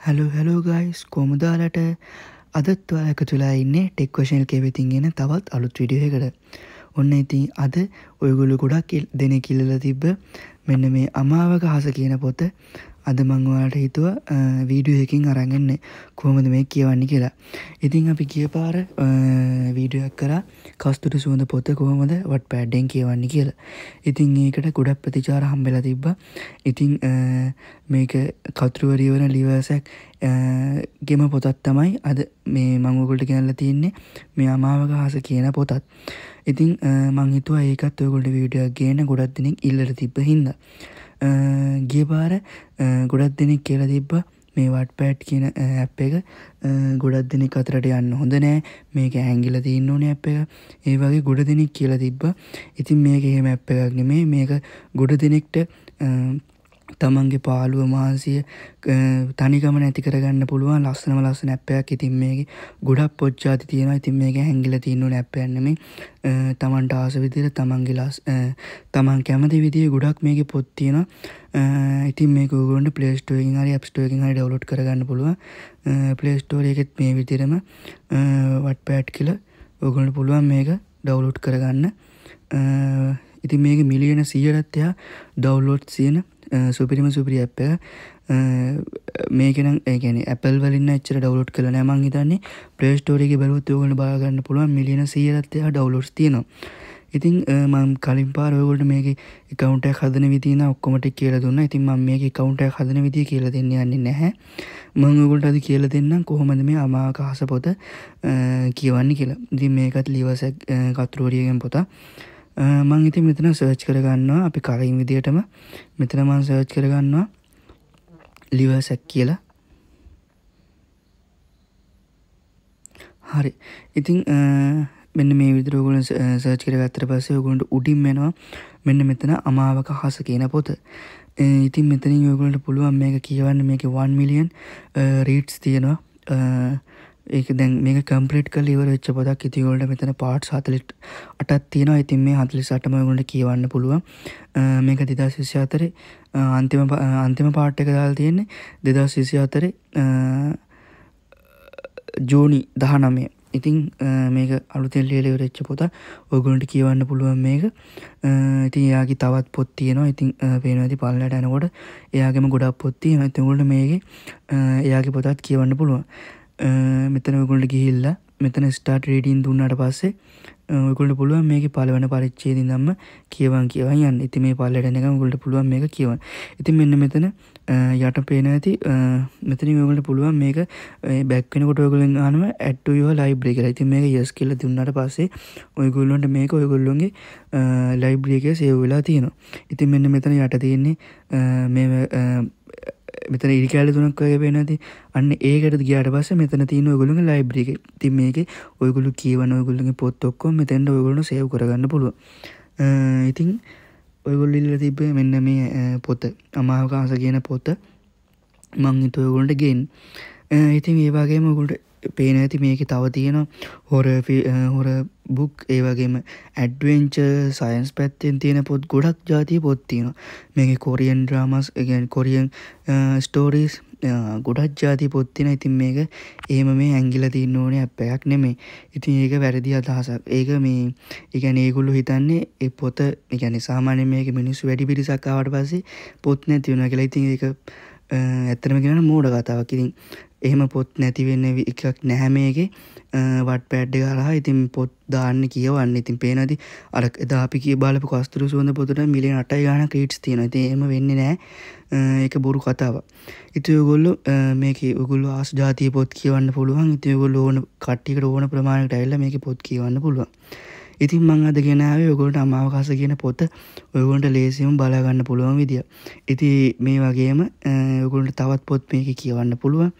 Hello hello guys කොමුදාලට අදත් ඔයා එකතුලා ඉන්නේ ටෙක් වශනල් කෙවෙතින්ගෙන තවත් අලුත් විඩියකට ඔන්න ඉතින් අද ඔයගොලු ගොඩක් දෙන කිල්ලල තිබ්බ මෙන්න මේ අමාවක හස කියන පොත අද මංවාට හිතුව වීඩියෝ එකින් අරගන්න කොහොමද මේ කියවන්න කියලා. ඉතිං අපි කිය පාර වීඩියක් කර. කස්තුට සුවඳ පොත කොහොමද වට පැඩ්ඩෙන් කියවන්න කියලා. ඉතිං ඒකට ගොඩක් ප්‍රතිචාර හම්බෙල තිබ්බ. ඉතිං මේක කතුරුවරිවන ලිවසැක් ගෙම පොතත් තමයි අද මේ මංගුගොල්ට කියන්න තියන්නේ. මේ අමාවක හස කියන පොතත් ඉතිං මංහිතුව ඒකත් ඔයගොල්ට වීඩියක් ගේන ගොඩක් දෙනෙක් ඉල්ලට තිබ්බ හින්ද. ගිය පාර ගොඩක් දෙනෙක් කියලා තිබ්බ. මේ වට පෑට් කියන ඇප් එක. ගොඩක් දෙනෙක් අතරට යන්න හොඳ නෑ. මේක ඇංගිල තින්න ඕන ඇප් එක. ඒ වගේ ගොඩ දෙනෙක් කියලා තිබ්බ. ඉතින් මේක එහෙම ඇප් එකක් නෙමේ මේක ගොඩ දෙනෙක්ට තමන්ගේ පාලුව මාන්සිය තනිකම නැති කරගන්න පුළුවන් ලස්සනම ලස්සන ඇප්පයක්. ඉතින් මේක ගොඩක් පොච්චාති තියෙනවා. ඉතින් මේක හැංගිල තියන්නු නැප්පයන්නම තමන්ට ආස විදිර තමන්ගේ ලස් තමන් කැමති විදිිය ගොඩක් මේක පොත්තියෙන ඉතින් මේ ගොන්ට පලේස්ටෝකින් හරි අප්ස්ටෝකින් හරි ඩවලෝඩ් කරගන්න පුළුව පලේස්ටෝර එකෙත් මේ විදිරම වට පෑට් කියල ඔගොලට පුළුවන් මේක ඩවලෝඩ් කරගන්න. ඉතින් මේක මිලියන සියරත්තයා ඩවලෝඩ් සියන සුපිරිම සුපිරි ඇප් මේකනම් ඒගැන ඇපල් වලින් එච්චර ඩවලෝඩ් කළ නෑමං හිතන්නේ. ප්‍රේස්ටෝරගේ බැලුත් යෝගන බාගන්න පුළුවන් මිලියන සියලත්තය ඩවලෝඩ් තියනවා. ඉතින් මම් කලින් පාරයගොල්ට මේක කවුන්ට හදන විදින ඔක්කොමට කියල දුන්න. ඉතින් ම මේක කවුන්ට හදන විදිිය කියල දෙන්න යන්නේ නැහැ. මංගොල්ට අද කියල දෙන්නම් කොහොමද මේ අමාකහස පොත කියවන්න කියලා. දි මේකත් ලිවසැක් කතුරුවරියගෙන් පොතා මං ඉති මෙතන සර්ච් කරගන්නවා. අපි කලින් විදියටම මෙතන මන් සර්ච් කරගන්නවා. ලිවසැක් කියලා. හරි. ඉතිං මෙන්න මේ විදිරෝගුල සර්ච් කරගත්තර පස්සේ ඔගුලන්ට උඩින් වෙනවා මෙන්න මෙතන අමාවක හස කියන පොත. ඉතින් මෙතනින් යෝගලට පුළුවන් මේක කියවන්න. මේක 1 මිලියන් රීට්ස් තියෙනවා. ඒක දැන් මේක කම්පලිට් කල ඉවර වෙච්ච පොදක් ඉතිවලට මෙතන පාට් සතලිට් අටත් තියෙනවා. ඉතින් මේ හතලි සටමගුණට කියවන්න පුළුවන්. මේක දෙදා සිසි අතරේ අන්තිම අන්තිම පාට් එක දාල් තියෙන්නේ දෙදා සිසි අතරේ ජෝනි දහනමය ඉතිං මේක අලුතෙල් ලියලෙවරච්ච පොත ඔගුලට කියවන්න පුළුවන් මේක. ඉතින් එයාගේ තවත් පොත් තියෙනවා. ඉතින් පේනති පල්ලට ඇනකොට එයාගේම ගොඩක් පොත්තිය ඇතගොලට මේක එයාගේ පොතත් කියවන්න පුළුවන්. මෙතන ඔගොල්ට ගිහිල්ල මෙතන ස්ටාට රේඩීන් දුන්නට පස්සේ ඔයකොල්ට පුළුවන් මේක පලවන පරිච්චේදී දම්ම කියවන් කියවන් යන්න. ඉති මේ පල්ලට එක ගොල්ට පුළුවන් මේක කියවන් ඉතින් මෙන්න මෙතන යට පේන ඇති මෙතන ඔගලට පුළුවන් මේක බැක්වෙනකොට ඔයගොලින් අනම ඇට්ටුයෝ ලයිබ්‍රේ කර ඉතින් මේක යස් කියල දුන්නට පස්සේ ඔයගොල්ලොන්ට මේක ඔයගොල්ලොන්ගේ ලයිබ්‍රියක සේව වෙලා තියෙනවා. ඉතින් මෙන්න මෙතන යට තියෙන්නේ මේ මෙතන ඉරිකෑල තුනක් වගේ පේනති අන්න ඒකට ගයාට පස්ස මෙතන තියන ඔගුලුගේ ලයිබ්‍රික ති මේක ඔයගුලු කියවන ඔගුලගේ පොත් ඔක්කො මෙතැන්ට ඔයගුලු සයව කරගන්න පුළුව ඉතිං ඔයගොල්ලිල්ල තිබේ මෙන්න මේ පොත. අමාවකාස කියන පොත මං හිතුවගොලට ගෙන් ඉතින් ඒවාගේ මගුලට පේන ඇති මේක තව තියෙන හොර හොර බුක් ඒවගේම ඇඩවෙන්ච සයින්ස් පැත්තෙන් තියෙන පොත් ගොඩක් ජාතිය පොත් තියෙන මේක කොරියන් ඩ්‍රාමස් ගැන් කොරියන් ස්ටෝරීස් ගොඩක් ජාති පොත්තින ඉතින් මේක ඒම මේ ඇංගිල තින්න ඕන අපයක් නෙමේ ඉතින් ඒක වැරදි අදහසක්. ඒක මේ එකන ඒගුල්ලු හිතන්නේ එ පොත එකන සාමානය මේක මිනිස්සු වැඩි පිරිසක්කාවට පස්සේ පොත් නැතිවුණ කියලා. ඉතින් ඒක ඇත්තරම ගෙන මෝඩ කතාවකිරින් එහෙම පොත් නැතිවෙන්න එකක් නැහැමේගේ වට පැඩ්ඩ කරහා ඉතින් පොත් දාන්න කියවන්න. ඉතින් පේනති අර එදාපි කිය බලපු කස්තුර සුවඳ පොතට මිලියන අටයි ගාන ක්‍රීට්ස් තියෙන ති එම වෙන්න නෑ එක බොරු කතාව ඉති ඔගොල්ලු මේක උගුල්ල ආස් ජාතිය පොත් කියවන්න පුළුවන්. ඉති ඔගොල්ල ඕන කට්ටිකට ඕන ප්‍රමාණයට ඇල්ල මේක පොත් කියවන්න පුළුවන්. ඉතින් මං අද ගෙනාවේ ඔගොලට අමාවකාස කියන පොත ඔයගොන්ට ලේසියම් බලාගන්න පුළුවන් විදිිය. ඉති මේ වගේම ඔගොලට තවත් පොත් මේක කියවන්න පුළුවන්.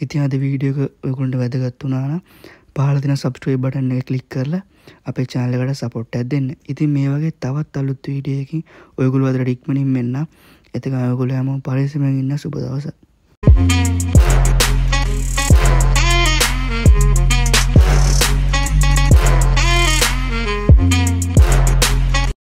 ඉතින් අද වීඩියක ඔයගොන්ට වැදගත්තුනාන පාලතින සබස්ට්‍රේ බටන්න එක කලික් කරලා අපේ චානලකට සපොට් ඇත් දෙන්න. ඉතින් මේ වගේ තවත් අලුත් වීඩියකින් ඔයගුළු අදර ඩික්මනින් මෙන්න. එතක අයගොල හම පරිසමෙන් ඉන්න සුපදවස Thank you.